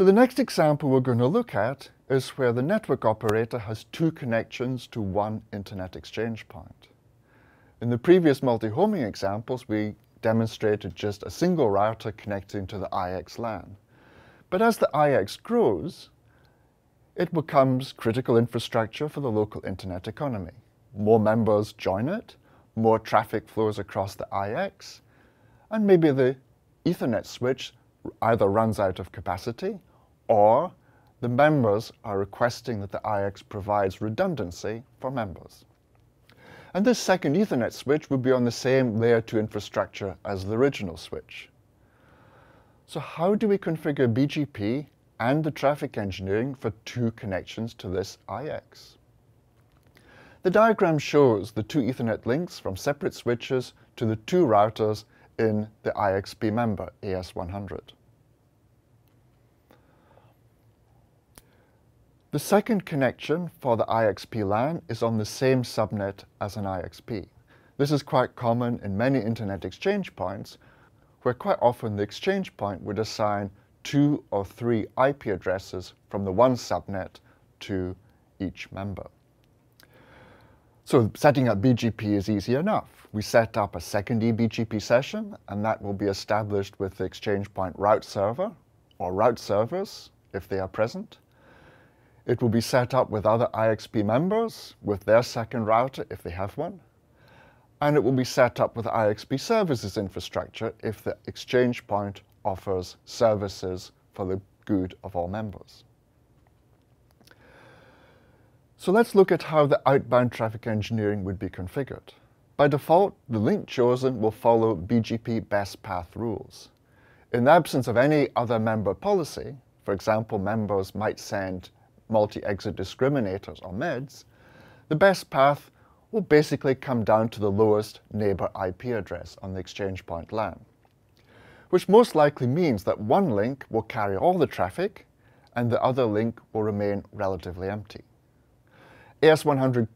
So the next example we're going to look at is where the network operator has two connections to one Internet exchange point. In the previous multi-homing examples, we demonstrated just a single router connecting to the IX LAN. But as the IX grows, it becomes critical infrastructure for the local internet economy. More members join it, more traffic flows across the IX, and maybe the Ethernet switch either runs out of capacity or the members are requesting that the IX provides redundancy for members. And this second Ethernet switch would be on the same layer 2 infrastructure as the original switch. So how do we configure BGP and the traffic engineering for two connections to this IX? The diagram shows the two Ethernet links from separate switches to the two routers in the IXP member, AS100. The second connection for the IXP LAN is on the same subnet as an IXP. This is quite common in many internet exchange points, where quite often the exchange point would assign two or three IP addresses from the one subnet to each member. So setting up BGP is easy enough. We set up a second eBGP session, and that will be established with the exchange point route server or route servers if they are present. It will be set up with other IXP members, with their second router if they have one. And it will be set up with IXP services infrastructure if the exchange point offers services for the good of all members. So let's look at how the outbound traffic engineering would be configured. By default, the link chosen will follow BGP best path rules. In the absence of any other member policy, for example, members might send multi-exit discriminators or MEDs, the best path will basically come down to the lowest neighbor IP address on the exchange point LAN, which most likely means that one link will carry all the traffic and the other link will remain relatively empty. AS100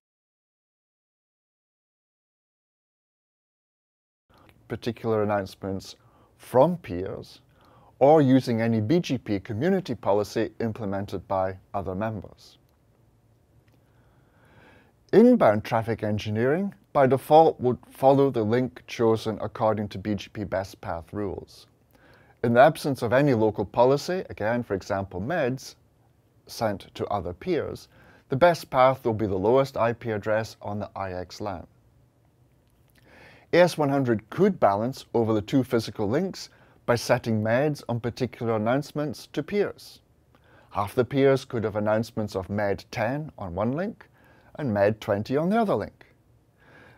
particular announcements from peers or using any BGP community policy implemented by other members. Inbound traffic engineering, by default, would follow the link chosen according to BGP best path rules. In the absence of any local policy, again, for example, MEDs, sent to other peers, the best path will be the lowest IP address on the IX LAN. AS100 could balance over the two physical links by setting MEDs on particular announcements to peers. Half the peers could have announcements of MED 10 on one link and MED 20 on the other link.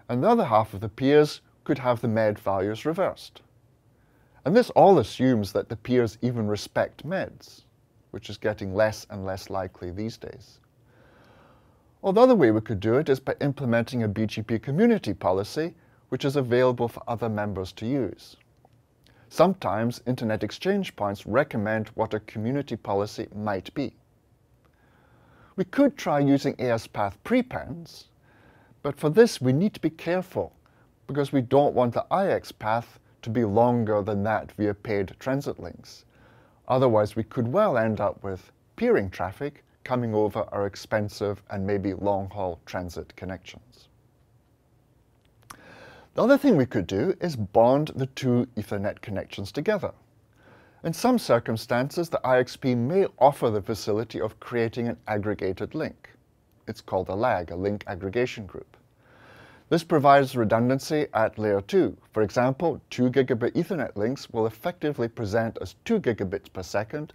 And the other half of the peers could have the MED values reversed. And this all assumes that the peers even respect MEDs, which is getting less and less likely these days. Well, the other way we could do it is by implementing a BGP community policy, which is available for other members to use. Sometimes Internet exchange points recommend what a community policy might be. We could try using ASPath prepends, but for this we need to be careful because we don't want the IX path to be longer than that via paid transit links. Otherwise, we could well end up with peering traffic coming over our expensive and maybe long-haul transit connections. The other thing we could do is bond the two Ethernet connections together. In some circumstances, the IXP may offer the facility of creating an aggregated link. It's called a LAG, a link aggregation group. This provides redundancy at layer 2. For example, 2 gigabit Ethernet links will effectively present as 2 gigabits per second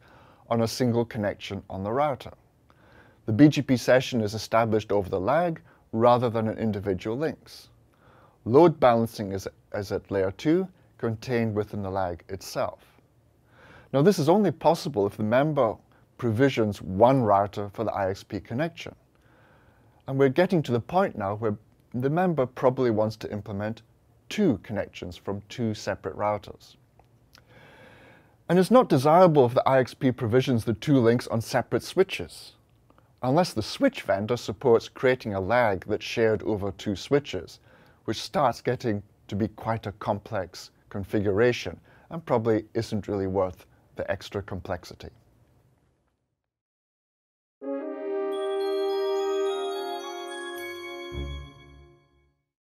on a single connection on the router. The BGP session is established over the LAG rather than in individual links. Load balancing is, is at layer 2, contained within the lag itself. Now this is only possible if the member provisions one router for the IXP connection. And we're getting to the point now where the member probably wants to implement two connections from two separate routers. And it's not desirable if the IXP provisions the two links on separate switches, unless the switch vendor supports creating a lag that's shared over two switches, which starts getting to be quite a complex configuration and probably isn't really worth the extra complexity.